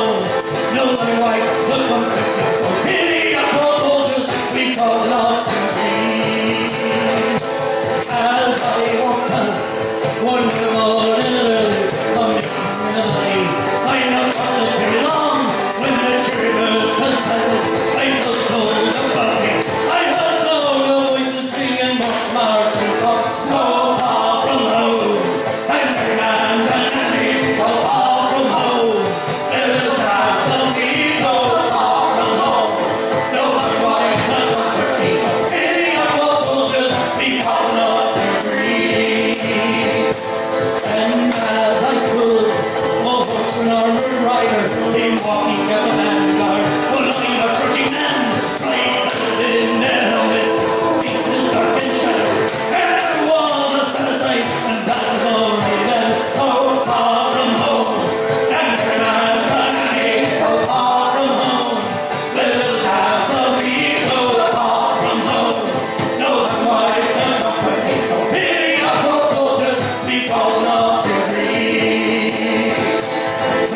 no one white, look on the pity, soldiers, we call it all. Ten miles I stood, a books and armored rider, came walking up the